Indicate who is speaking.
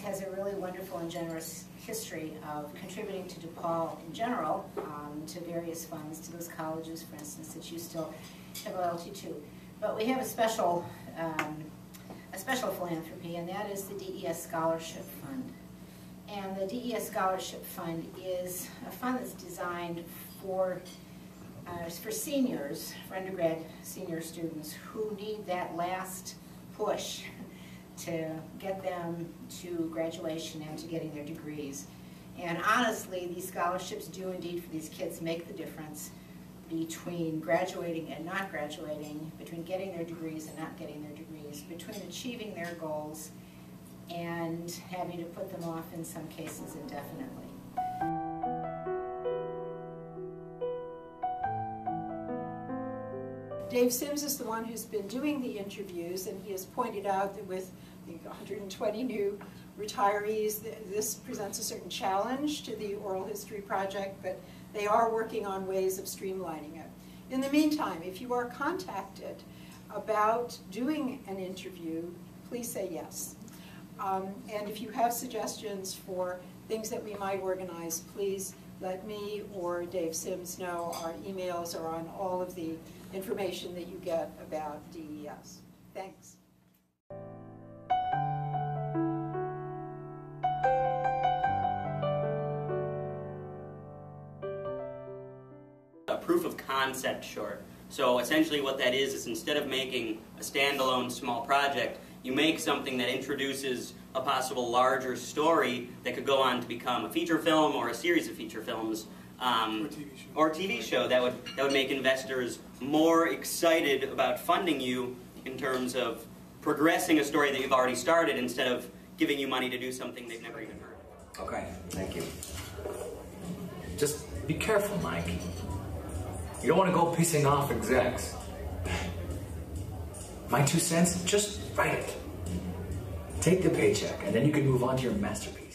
Speaker 1: has a really wonderful and generous history of contributing to DePaul in general, um, to various funds, to those colleges, for instance, that you still have loyalty to. But we have a special, um, a special philanthropy, and that is the DES Scholarship Fund. And the DES Scholarship Fund is a fund that's designed for uh, for seniors, for undergrad senior students who need that last push to get them to graduation and to getting their degrees. And honestly, these scholarships do indeed for these kids make the difference between graduating and not graduating, between getting their degrees and not getting their degrees, between achieving their goals and having to put them off in some cases indefinitely.
Speaker 2: Dave Sims is the one who's been doing the interviews, and he has pointed out that with 120 new retirees, this presents a certain challenge to the oral history project, but they are working on ways of streamlining it. In the meantime, if you are contacted about doing an interview, please say yes. Um, and if you have suggestions for things that we might organize, please let me or Dave Sims know. Our emails are on all of the information that you get about DES. Thanks.
Speaker 3: A proof of concept short. So essentially what that is, is instead of making a standalone small project, you make something that introduces a possible larger story that could go on to become a feature film or a series of feature films. Um,
Speaker 4: or TV show.
Speaker 3: Or TV show that would, that would make investors more excited about funding you in terms of progressing a story that you've already started instead of giving you money to do something they've never even heard.
Speaker 5: Okay, thank you. Just be careful, Mike. You don't want to go pissing off execs. My two cents, just write it. Take the paycheck, and then you can move on to your masterpiece.